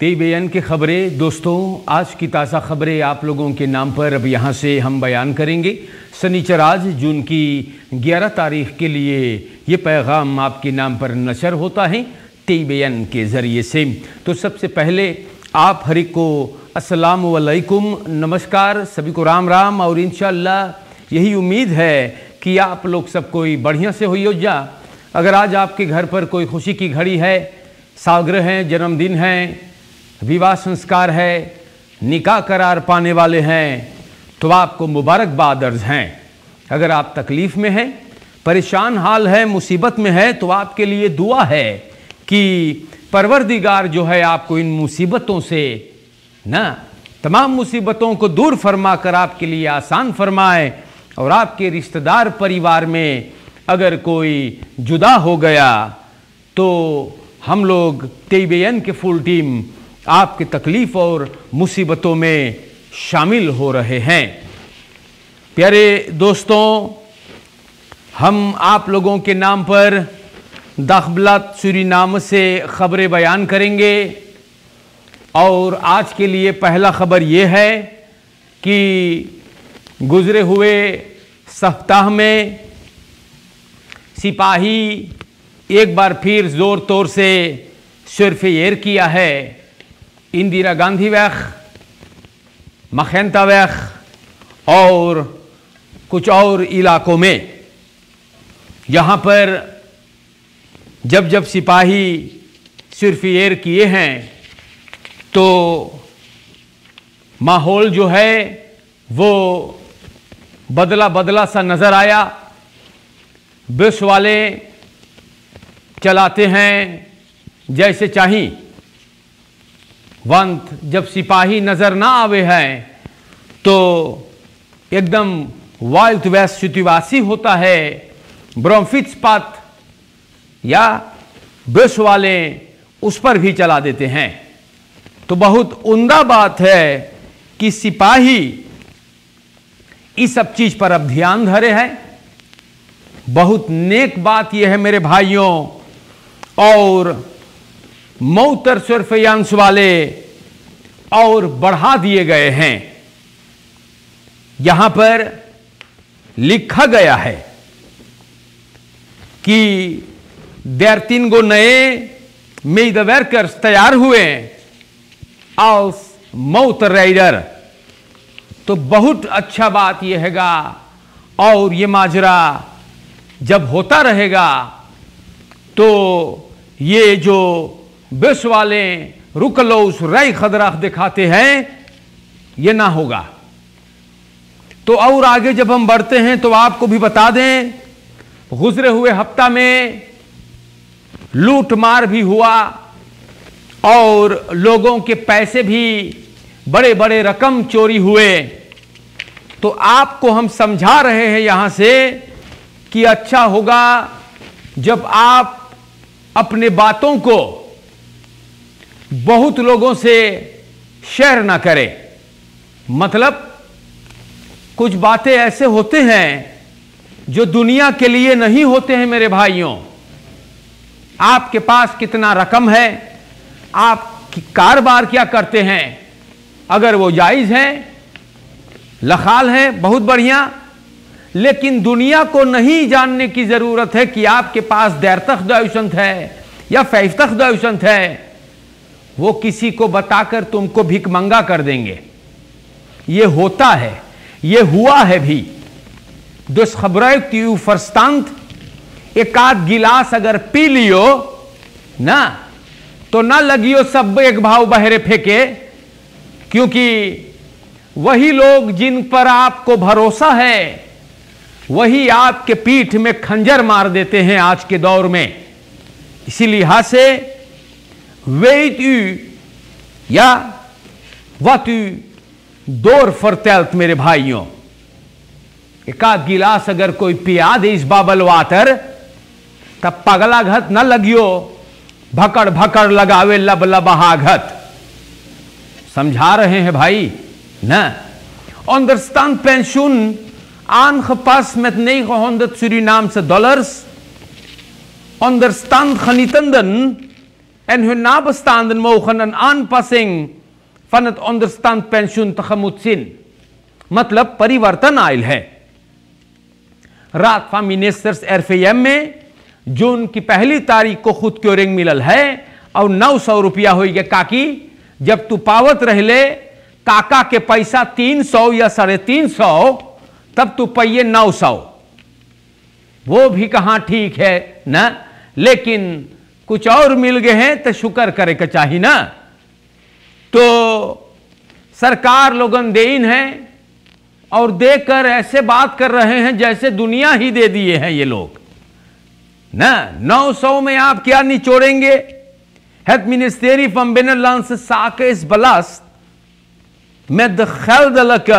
तेबेन की खबरें। दोस्तों, आज की ताज़ा खबरें आप लोगों के नाम पर अब यहाँ से हम बयान करेंगे। सनीचर आज जून की 11 तारीख के लिए ये पैगाम आपके नाम पर नशर होता है तेबेन के ज़रिए से। तो सबसे पहले आप हर को अस्सलाम वालेकुम नमस्कार, सभी को राम राम, और इन यही उम्मीद है कि आप लोग सब कोई बढ़िया से हो जा। अगर आज आपके घर पर कोई खुशी की घड़ी है सागर हैं, जन्मदिन हैं विवाह संस्कार है, निकाह करार पाने वाले हैं तो आपको मुबारकबाद अर्ज़ हैं। अगर आप तकलीफ़ में हैं, परेशान हाल है, मुसीबत में है तो आपके लिए दुआ है कि परवरदिगार जो है आपको इन मुसीबतों से ना, तमाम मुसीबतों को दूर फरमा कर आपके लिए आसान फरमाए और आपके रिश्तेदार परिवार में अगर कोई जुदा हो गया तो हम लोग तेबेन के फुल टीम आपकी तकलीफ़ और मुसीबतों में शामिल हो रहे हैं। प्यारे दोस्तों, हम आप लोगों के नाम पर दाखबलात सूरी नाम से खबरें बयान करेंगे। और आज के लिए पहला खबर ये है कि गुज़रे हुए सप्ताह में सिपाही एक बार फिर ज़ोर तौर से सिर्फ़ एयर किया है। इंदिरा गांधी वैख मखेंता वैख और कुछ और इलाकों में। यहाँ पर जब जब सिपाही सिर्फ़ एयर किए हैं तो माहौल जो है, वो बदला बदला सा नज़र आया। बस वाले चलाते हैं जैसे चाहिए वंत जब सिपाही नज़र ना आवे हैं तो एकदम वाइल्ड वेस्ट सितिवासी होता है। ब्रोमफिट्स पात या ब्रश वाले उस पर भी चला देते हैं। तो बहुत उमदा बात है कि सिपाही इस सब चीज़ पर अब ध्यान धरे हैं। बहुत नेक बात यह है मेरे भाइयों, और मऊतर सरफयांश वाले और बढ़ा दिए गए हैं। यहाँ पर लिखा गया है कि देर तीन गो नए मेद वर्कर्स तैयार हुए और मऊतर राइडर। तो बहुत अच्छा बात यह हैगा और ये माजरा जब होता रहेगा तो ये जो बेस वाले रुक लो उस रई खदराख दिखाते हैं, ये ना होगा। तो और आगे जब हम बढ़ते हैं तो आपको भी बता दें, गुजरे हुए हफ़्ता में लूट मार भी हुआ और लोगों के पैसे भी बड़े बड़े रकम चोरी हुए। तो आपको हम समझा रहे हैं यहाँ से कि अच्छा होगा जब आप अपने बातों को बहुत लोगों से शेयर ना करें। मतलब कुछ बातें ऐसे होते हैं जो दुनिया के लिए नहीं होते हैं मेरे भाइयों। आपके पास कितना रकम है, आप कारोबार क्या करते हैं? अगर वो जायज़ है, लखाल है, बहुत बढ़िया, लेकिन दुनिया को नहीं जानने की ज़रूरत है कि आपके पास देर तक दौसंत है या फैफ तक दौसंत है। वो किसी को बताकर तुमको भिक मंगा कर देंगे। ये होता है, ये हुआ है भी। दुष्खबर फरस्तांत, एक आध गिलास अगर पी लियो, ना तो ना लगियो सब एक भाव बहरे फेंके, क्योंकि वही लोग जिन पर आपको भरोसा है, वही आपके पीठ में खंजर मार देते हैं आज के दौर में। इसी लिहाज से weet u, ja, wat u doorvertelt, मेरे भाइयों एक आध गिलास अगर कोई पिया दे इस बाबल वाटर तब पगला घत न लगियो भकड़ भकड़ लगावे लब लबहाघत समझा रहे हैं भाई न onderstand pensioen aangepast met 900 Surinaamse dollars. Onderstand genietenden en hun nabestaanden mogen een aanpassing van het onderstandpensioen tegemoet zien. मतलब परिवर्तन आयल है रात मिनिस्टर्स एरफेएम में जून की पहली तारीख को खुद क्योरिंग मिलल है और नौ सौ रुपया हो गया काकी जब तू पावत रहले काका के पैसा तीन सौ या साढ़े तीन सौ तब तू पहिए नौ सौ वो भी कहाँ ठीक है ना लेकिन कुछ और मिल गए हैं तो शुक्र करे के चाहिए ना। तो सरकार लोग देन है, और देकर ऐसे बात कर रहे हैं जैसे दुनिया ही दे दिए हैं ये लोग। ना, नौ सौ में आप क्या निचोड़ेंगे हेथ मिनिस्टेरी फॉम बेनलांस साकेस बलास में दल दलक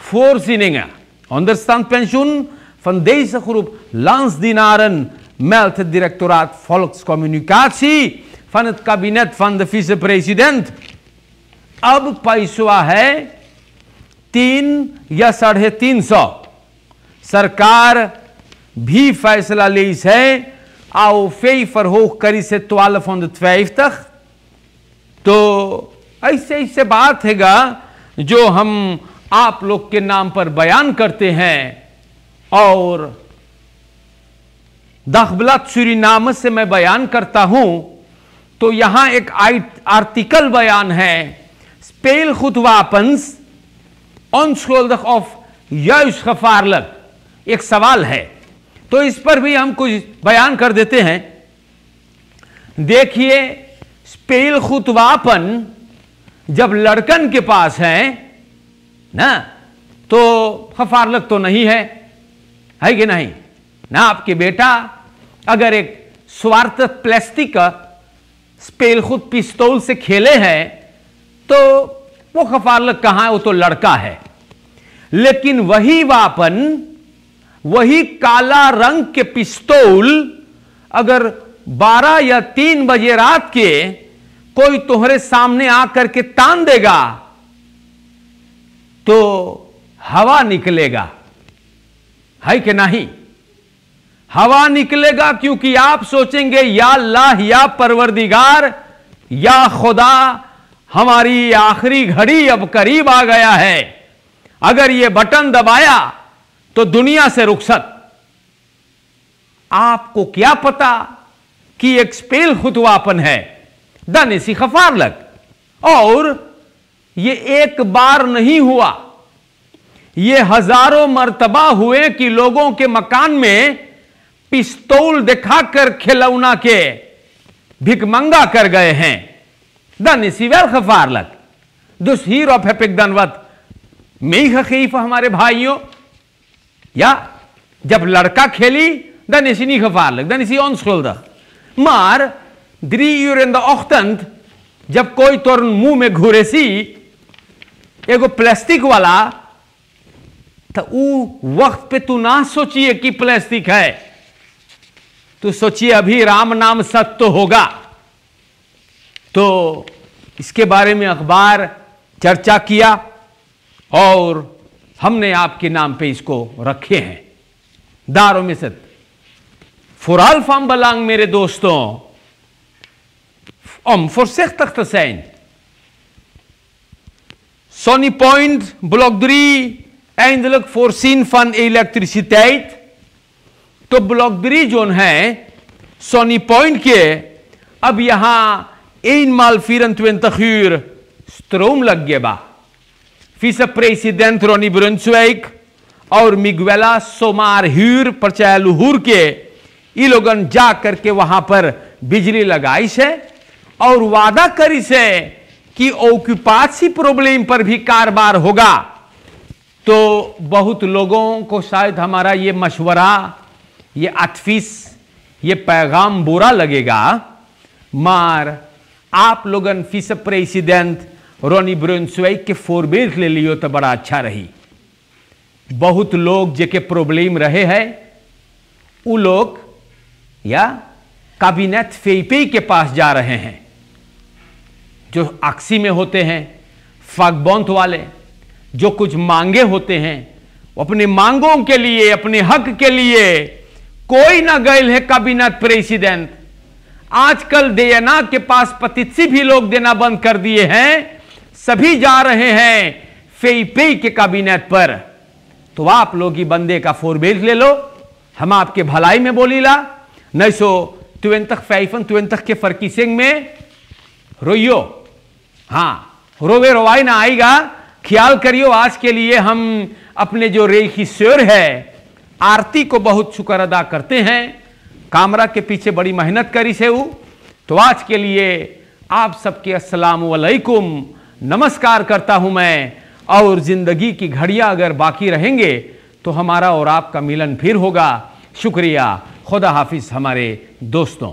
फोर सीनेंगे। अंडरस्टैंड पेंशन फंदेस खुरूप लांस दिनारन meldt directoraat Volkscommunicatie van het kabinet van de vicepresident. अब पैसा है तीन या साढ़े तीन सौ सरकार भी फैसला ली है au vee verhoogd करी से 1250 तो ऐसे ऐसे बात हैगा जो हम आप लोग के नाम पर बयान करते हैं और दखबलत सुरीनाम से मैं बयान करता हूँ। तो यहाँ एक आर्टिकल बयान है। स्पेल खुतवापन्स onschuldig of juist gevaarlijk एक सवाल है। तो इस पर भी हम कुछ बयान कर देते हैं। देखिए, स्पेल खुतवापन जब लड़कन के पास है, ना तो खफारलक तो नहीं है। है कि नहीं? ना आपके बेटा अगर एक स्वार्थ प्लेस्टिक का स्पेल खुद पिस्तौल से खेले हैं तो वो खफारलक कहाँ है? वो तो लड़का है। लेकिन वही वापन, वही काला रंग के पिस्तौल, अगर 12 या 3 बजे रात के कोई तोहरे सामने आकर के तान देगा तो हवा निकलेगा। है कि नहीं? हवा निकलेगा क्योंकि आप सोचेंगे, या अल्लाह, या परवरदिगार, या खुदा, हमारी आखिरी घड़ी अब करीब आ गया है। अगर यह बटन दबाया तो दुनिया से रुखसत। आपको क्या पता कि एक स्पेल खुतवापन है? दानिसी खफार लग। और ये एक बार नहीं हुआ। ये हज़ारों मरतबा हुए कि लोगों के मकान में पिस्तौल दिखाकर खिलौना के भिकमंगा कर गए हैं। दानिसी वेल खफार लग दुस हीर ऑफ़ हेपिक दनवत मी खीफ हमारे भाइयों। या जब लड़का खेली dan is hij niet gevaarlijk, dan is hij onschuldig. Maar drie uur in de ochtend, जब कोई तोर मुँह में घूरे सी एगो प्लास्टिक वाला तो वक्त पे तू ना सोचिए कि प्लास्टिक है। तू सोचिए अभी राम नाम सत्य तो होगा तो इसके बारे में अखबार चर्चा किया और हमने आपके नाम पे इसको रखे हैं दारो में सत फुराल फाम बलांग मेरे दोस्तों om voorzichtig te zijn. Sonny Point, blok 3, eindelijk voorzien van elektriciteit. तो ब्लॉक थ्री जोन है सोनी पॉइंट के। अब यहाँ इन माल फिरन ट्वेंटी स्ट्रोम लग गया बा। vice-president Ronnie Brunswijk और मिगवेला सोमार ह्यूर परचालुहुर के ये लोगन जा करके वहाँ पर बिजली लगाई से और वादा करी से कि ओक्यूपासी प्रॉब्लम पर भी कारोबार होगा। तो बहुत लोगों को शायद हमारा ये मशवरा ये अतफिस ये पैगाम बुरा लगेगा। मार आप लोगन फिस प्रेसिडेंट रोनी ब्रोन्सवाइक के फोरबेर ले लियो तो बड़ा अच्छा रही। बहुत लोग जेके प्रॉब्लम रहे हैं वो लोग या कैबिनेट फेपे के पास जा रहे हैं, जो अक्सी में होते हैं, फगबौंत वाले, जो कुछ मांगे होते हैं अपने मांगों के लिए, अपने हक के लिए कोई ना गए है कैबिनेट प्रेसिडेंट। आजकल देना के पास पतिथि भी लोग देना बंद कर दिए हैं। सभी जा रहे हैं फेई पे के काबिनेट पर। तो आप लोग ही बंदे का फोरबेल ले लो। हम आपके भलाई में बोली ला नहीं सो तुन तक फैफन तुन तक के फरकी सिंह में रोइयो। हाँ रोवे रोवाई ना आएगा। ख्याल करियो, आज के लिए हम अपने जो रेखी स्वर है आरती को बहुत शुक्र अदा करते हैं। कामरा के पीछे बड़ी मेहनत करी से वो तो आज के लिए आप सबके अस्सलाम वालेकुम नमस्कार करता हूँ मैं। और ज़िंदगी की घड़ियाँ अगर बाकी रहेंगे तो हमारा और आपका मिलन फिर होगा। शुक्रिया। खुदा हाफिज हमारे दोस्तों।